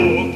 Oh.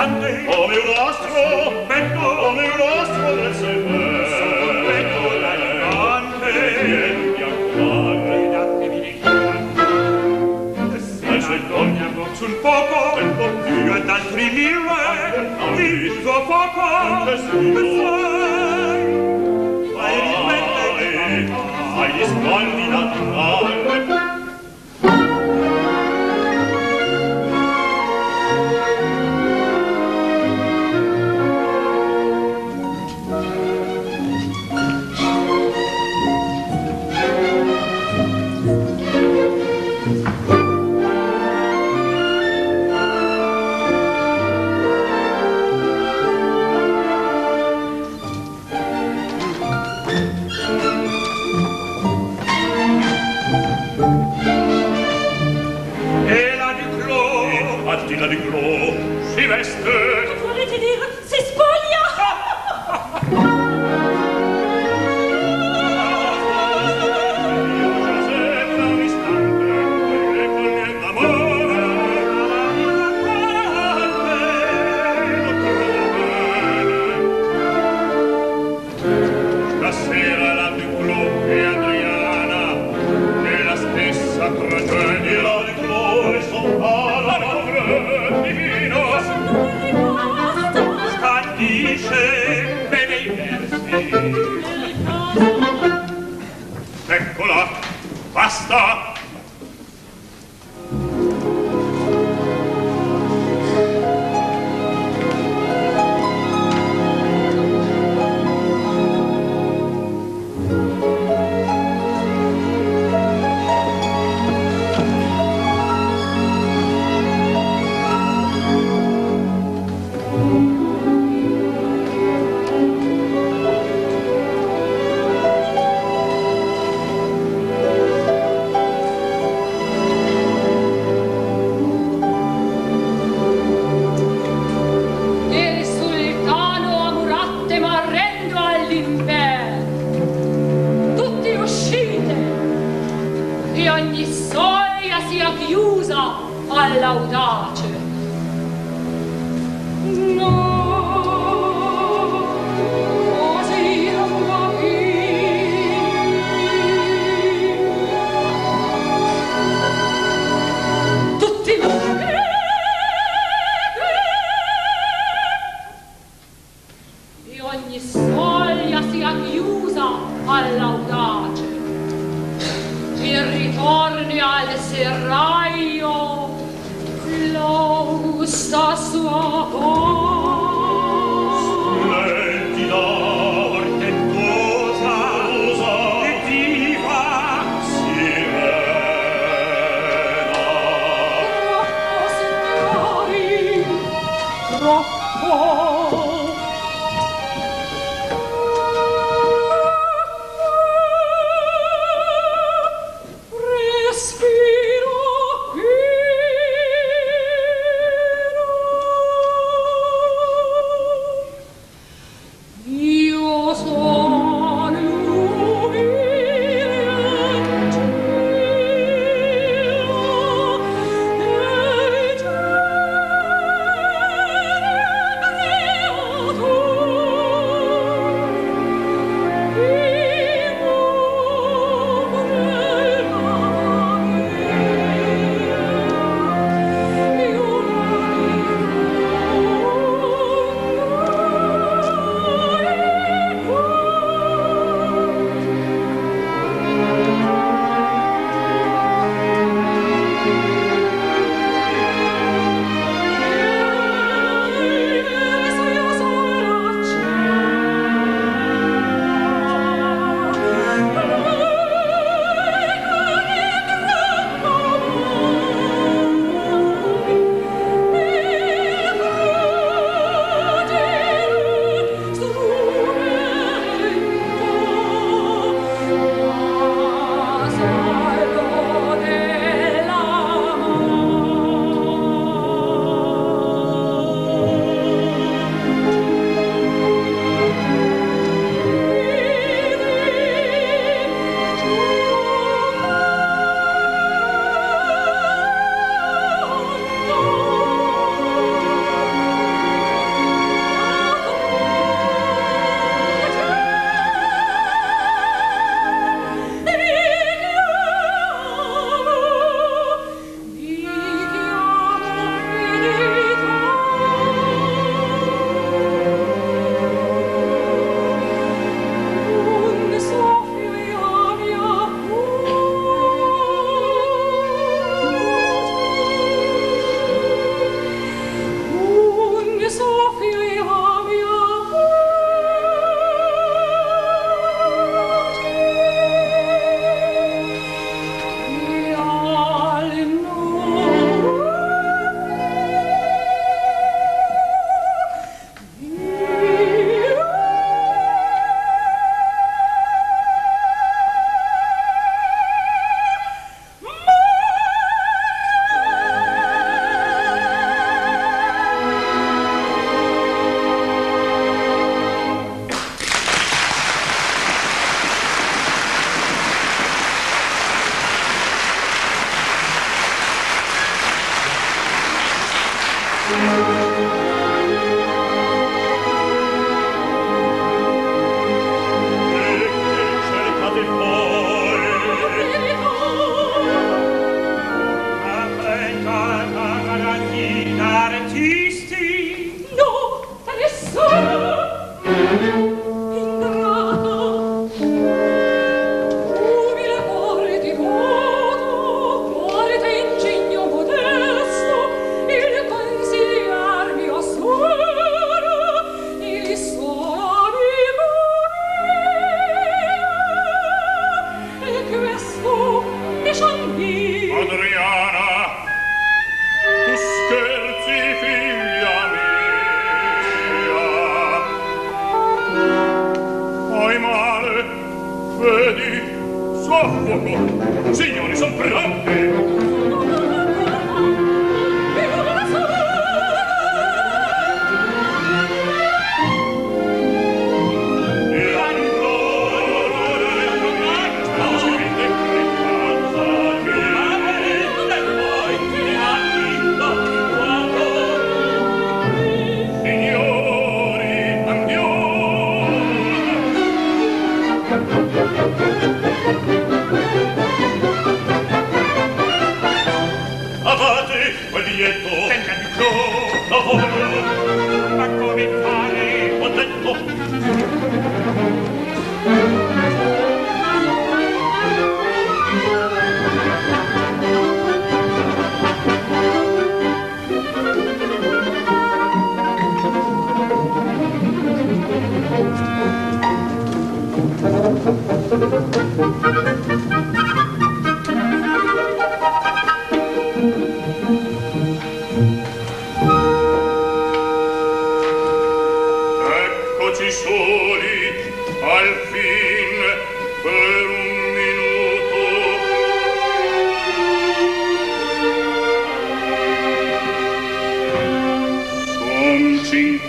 Sunday come un astro vento come un astro del sole sotto vento la grande. Vieni a quadri datemi di cuore se la donna voce un poco più ad il suo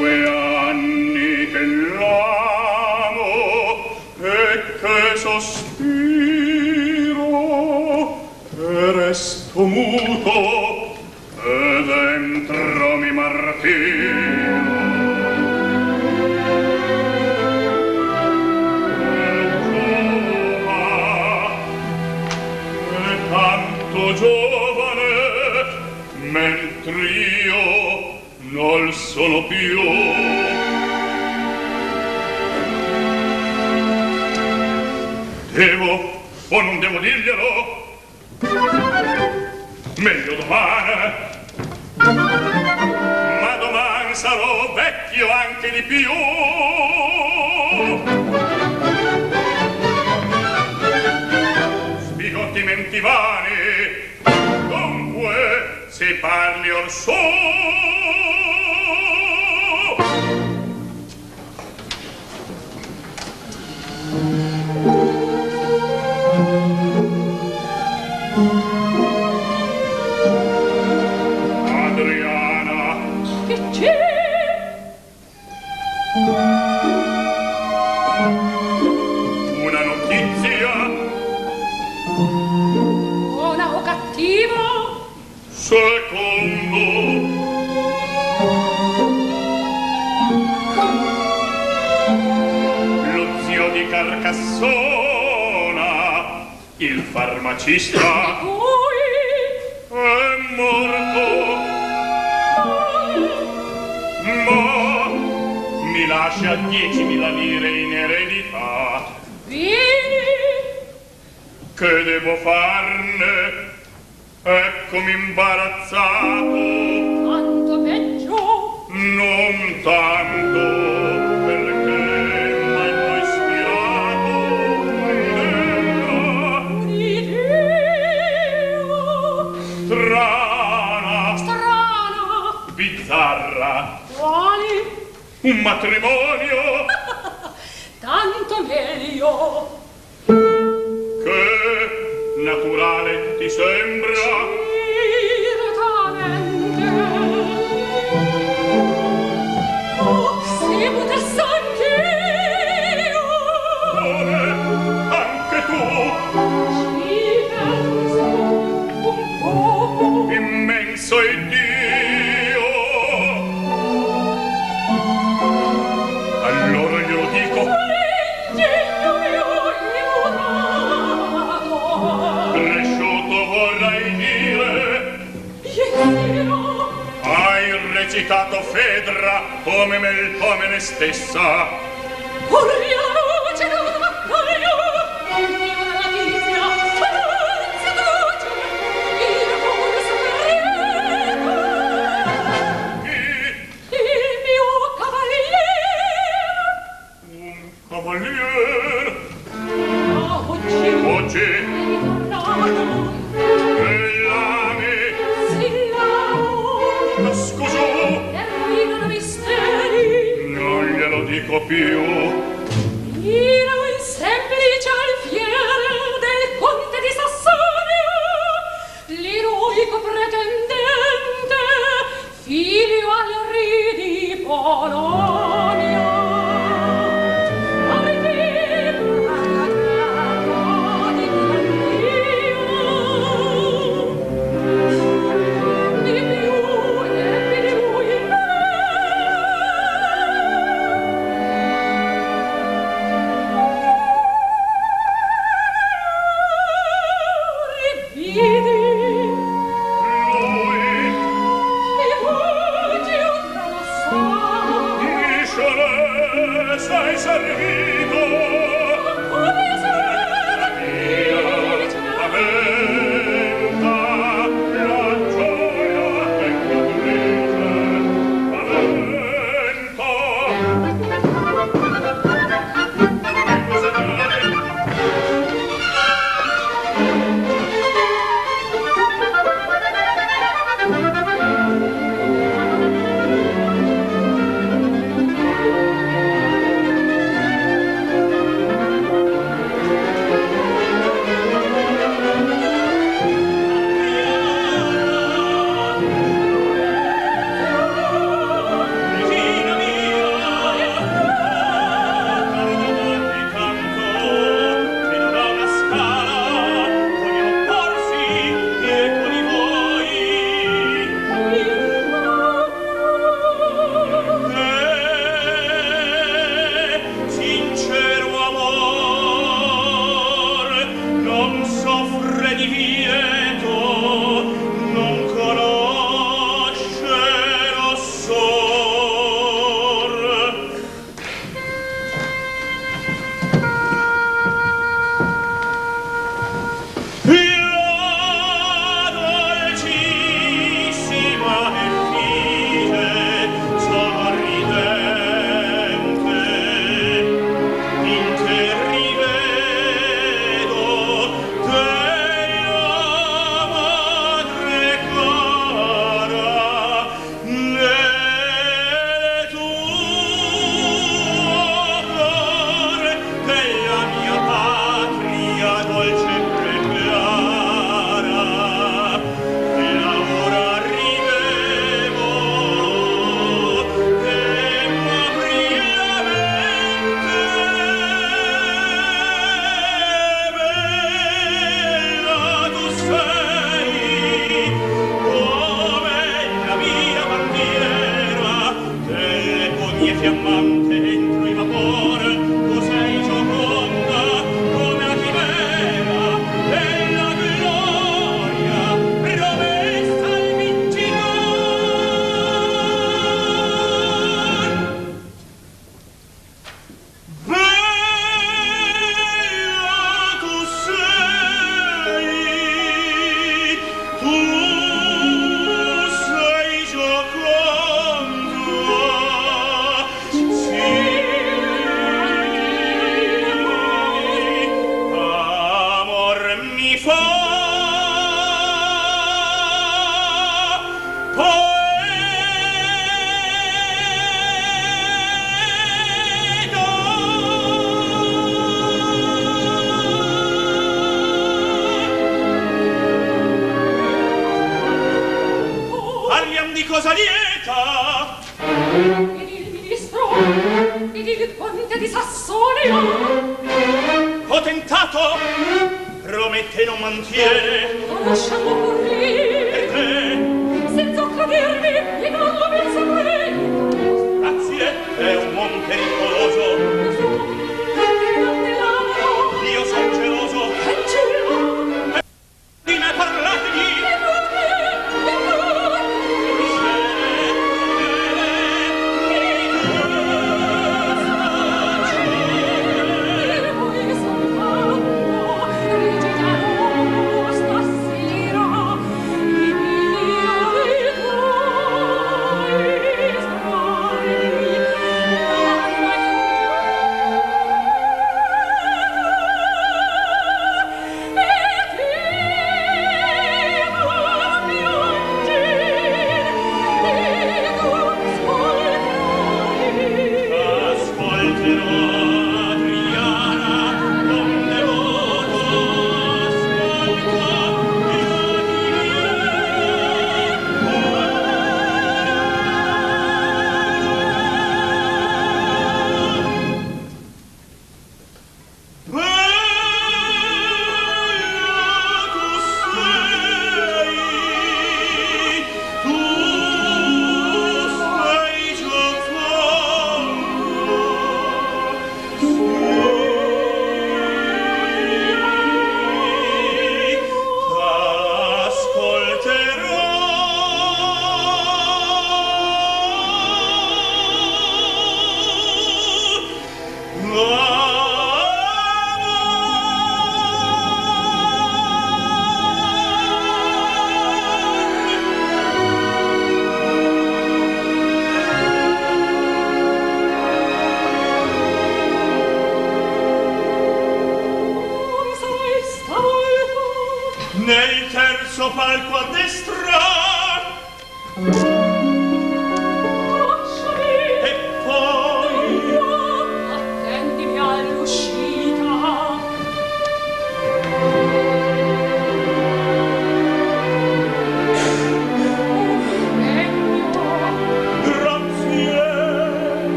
We chitarra. Quali? Un matrimonio. Tanto meglio. Che naturale ti sembra? come me il come stessa. sei servito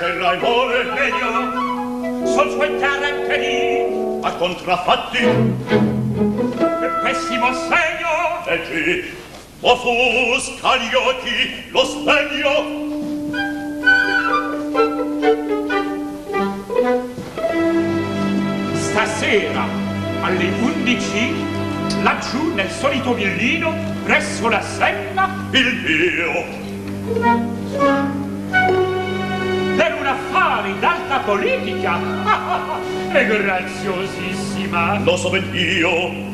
lascerai l'amore meglio sospettare anche lì a contraffatti. Che pessimo segno. Eh Leggi offusca gli occhi lo spegno. Stasera alle 11 laggiù nel solito villino presso la Senna il mio. per un affare d'alta politica. È graziosissima. Lo so ben io.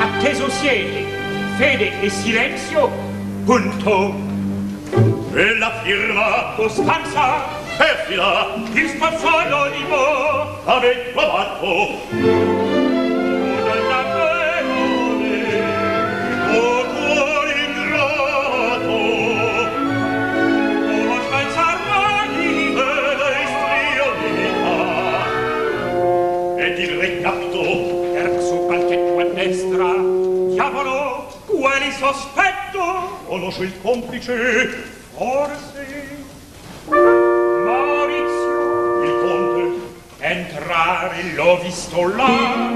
Atteso siete fede e silenzio punto. E la firma? Costanza. Perfida. Il spazzolo di mo. Avete provato conosce il complice, forse Maurizio, il conte, entrare l'ho visto là,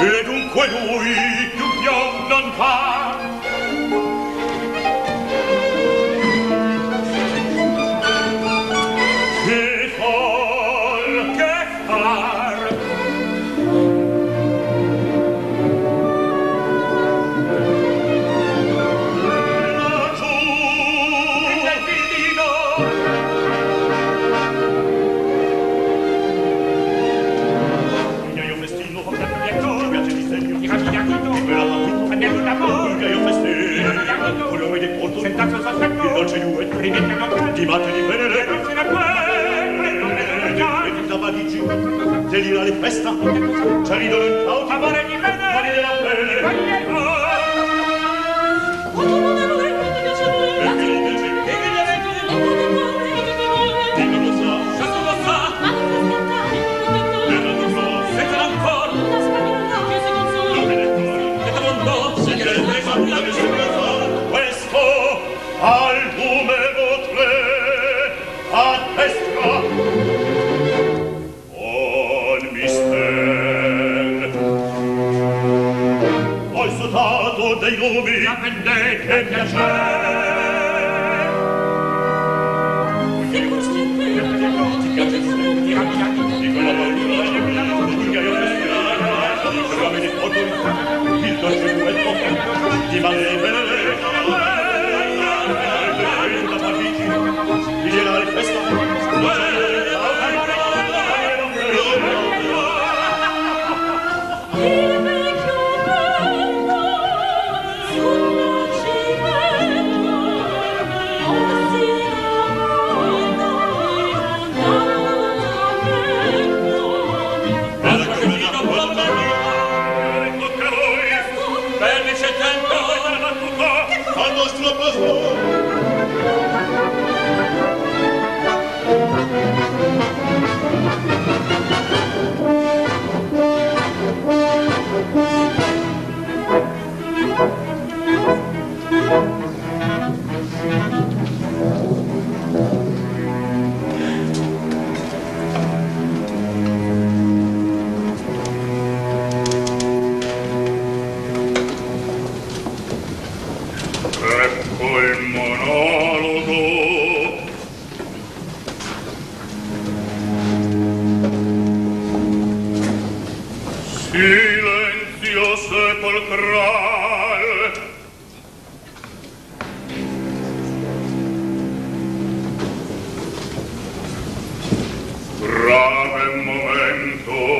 e dunque lui più più non fa, rimette la guerra di matri di benedetto non la guerra e non vedere già di tabadici delirare festa ci ridono in pausa momento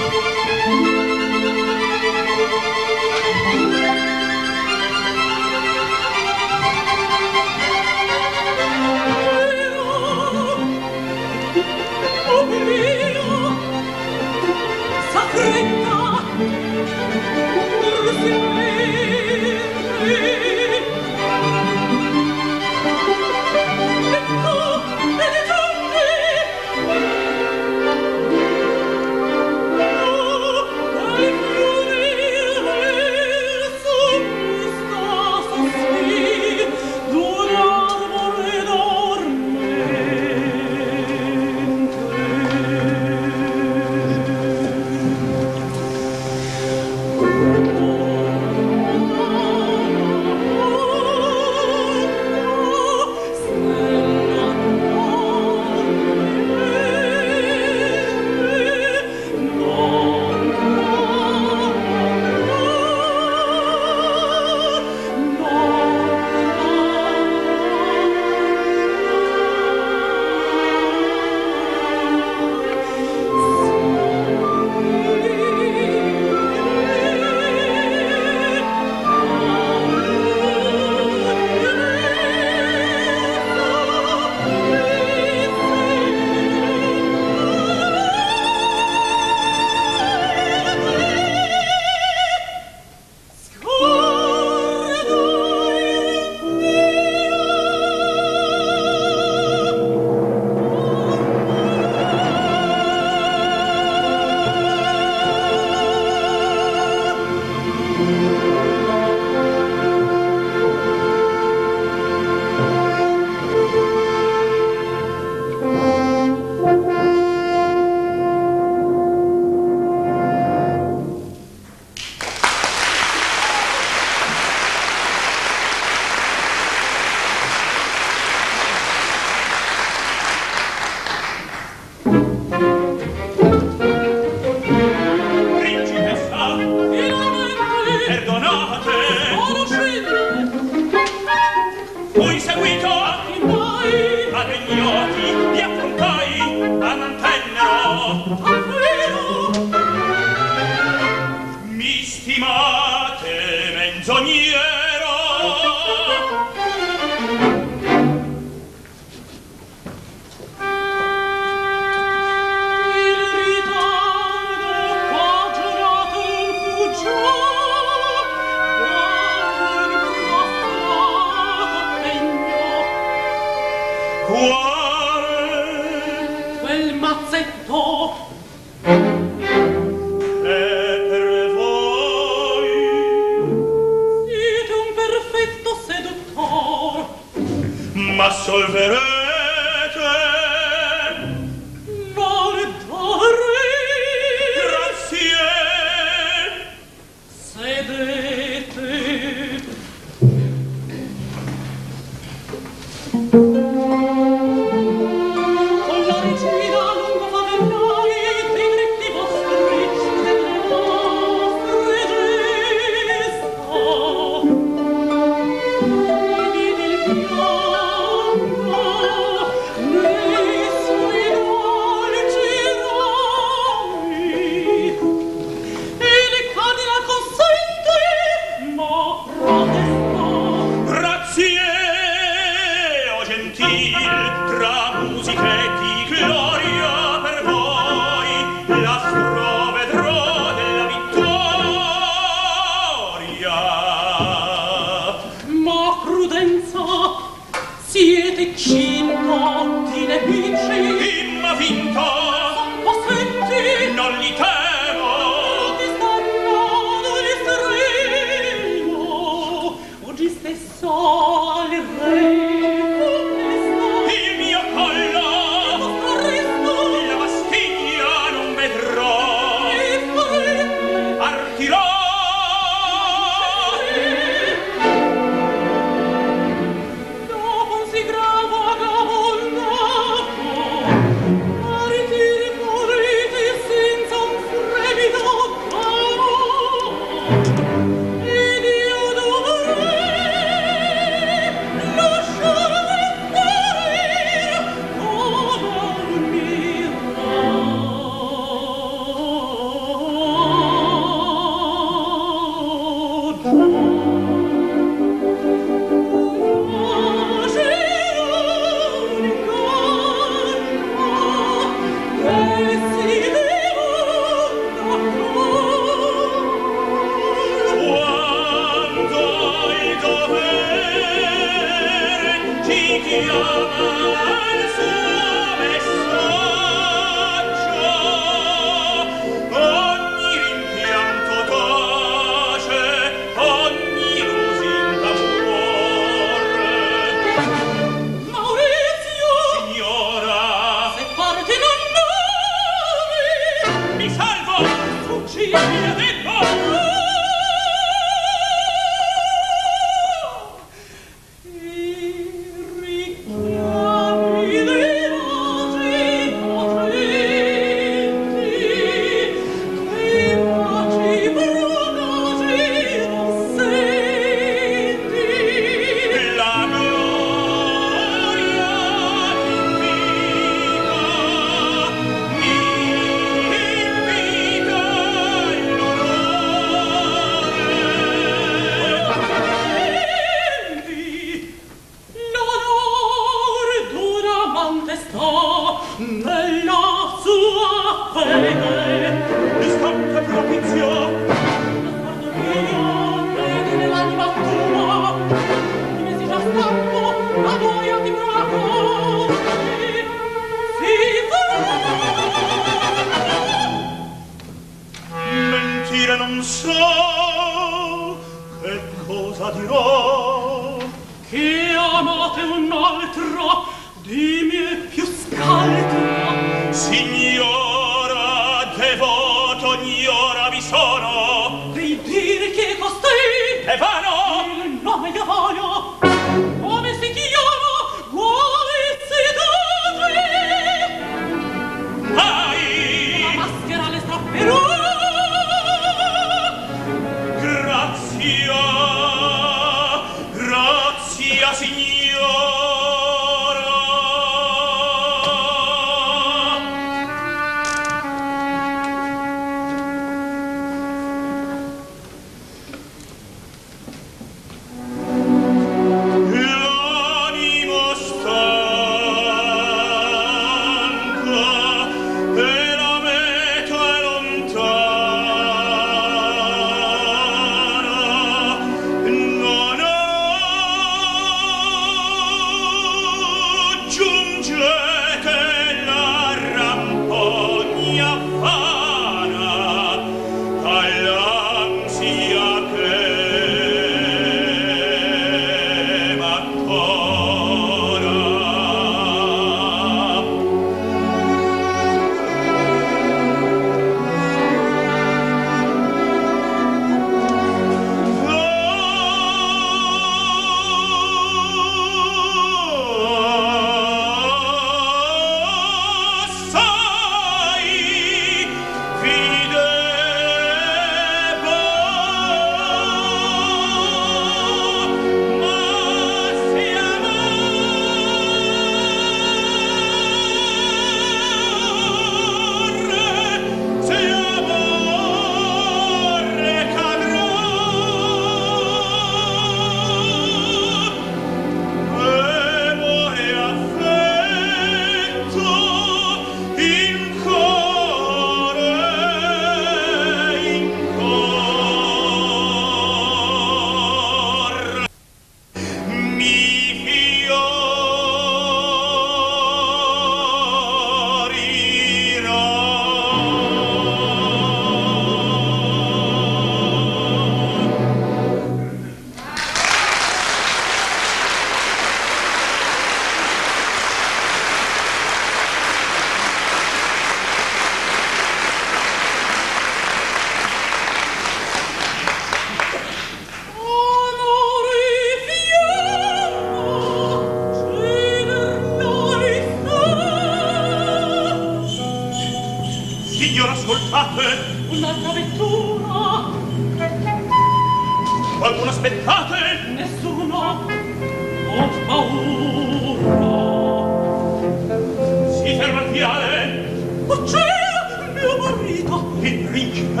marziale oh cielo mio marito il principe.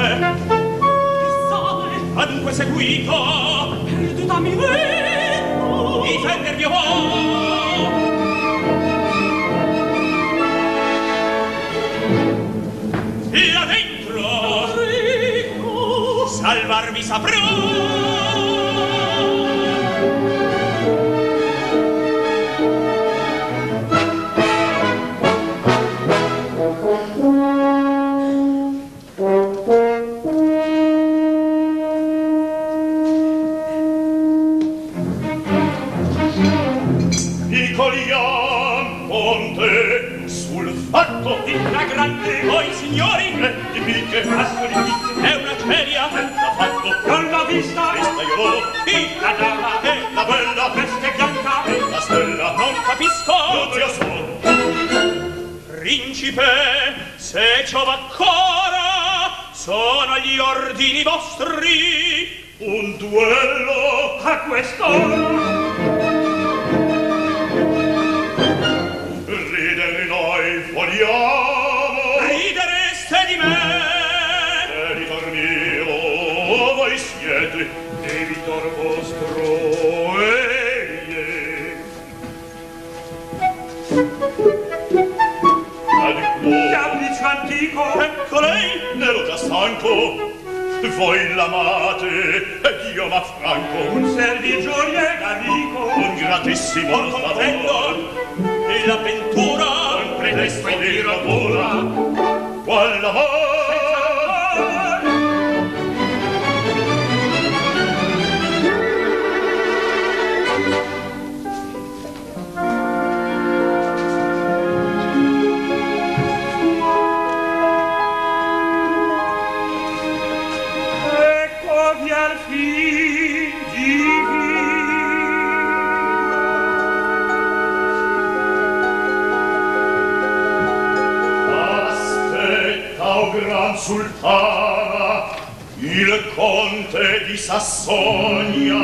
Ha eh. dunque seguito. Perduta mi vedo difendervi voi Là dentro. Rico. Salvarvi saprò. consultava il conte di Sassonia.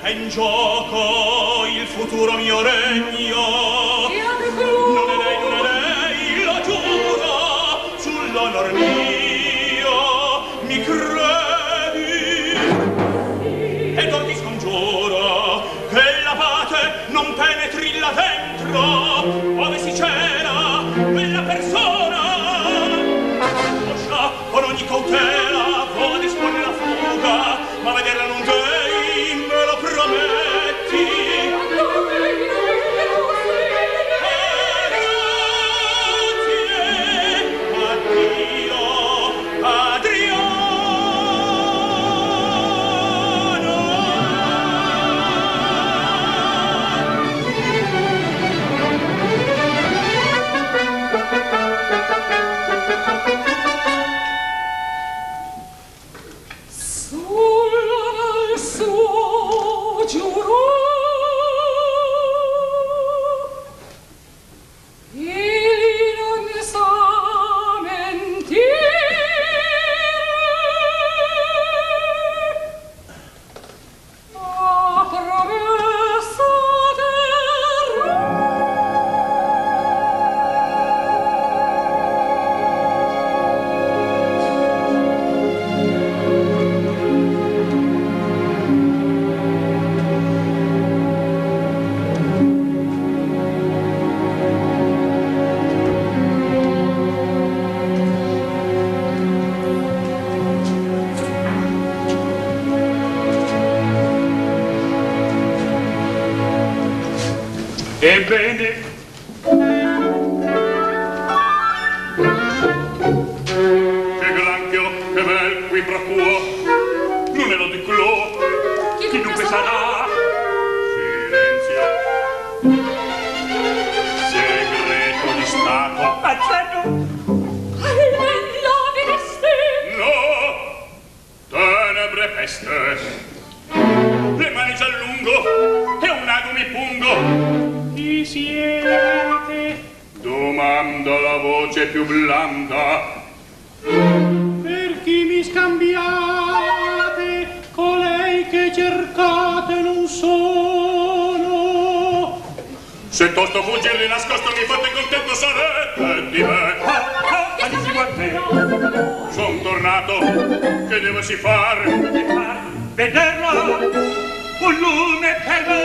è in gioco il futuro mio regno. Io feste. Le mani già lungo e un ago mi pungo. Chi siete? Domanda la voce più blanda. Per chi mi scambiate? Colei che cercate non sono. Se tosto fuggirli nascosto mi fate contento sarete di me. Ah, ah. a te Son tornato Che devo si far? Vederla Un lume per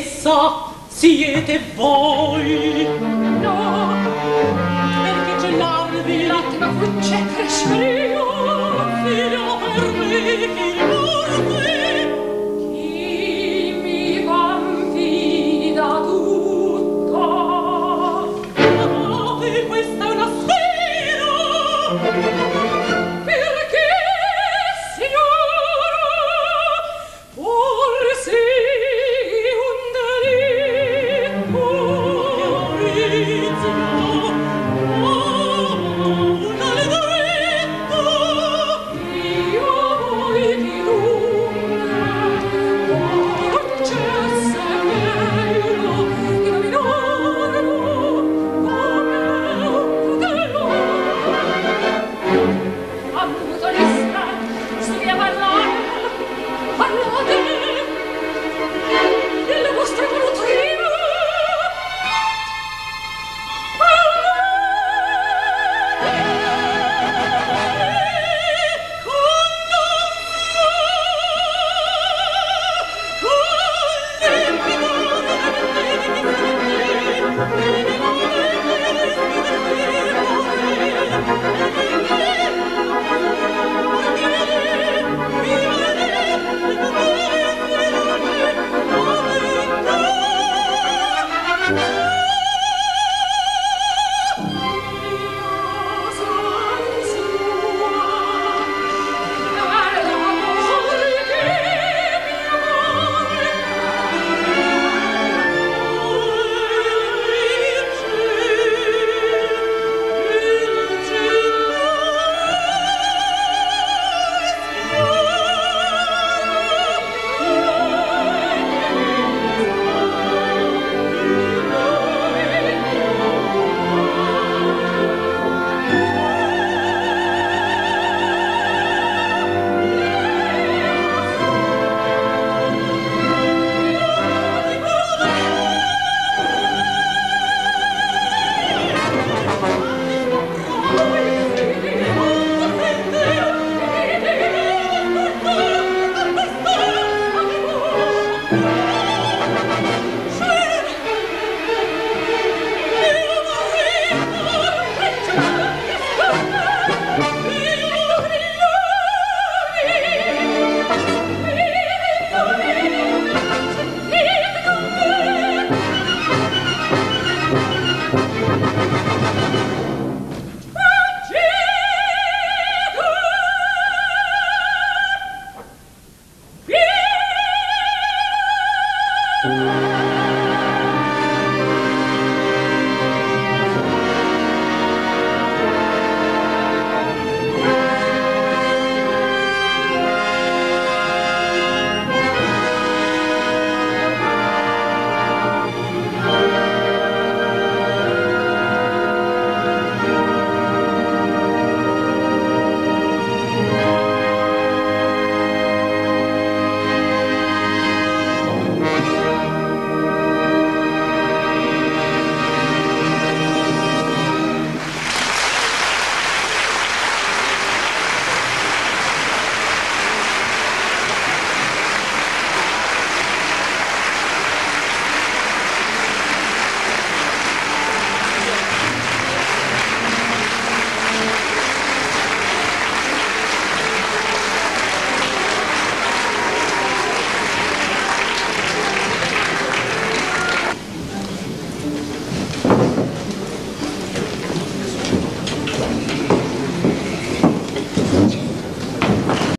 che siete voi. No perché ce l'arvi l'attimo fugge crescere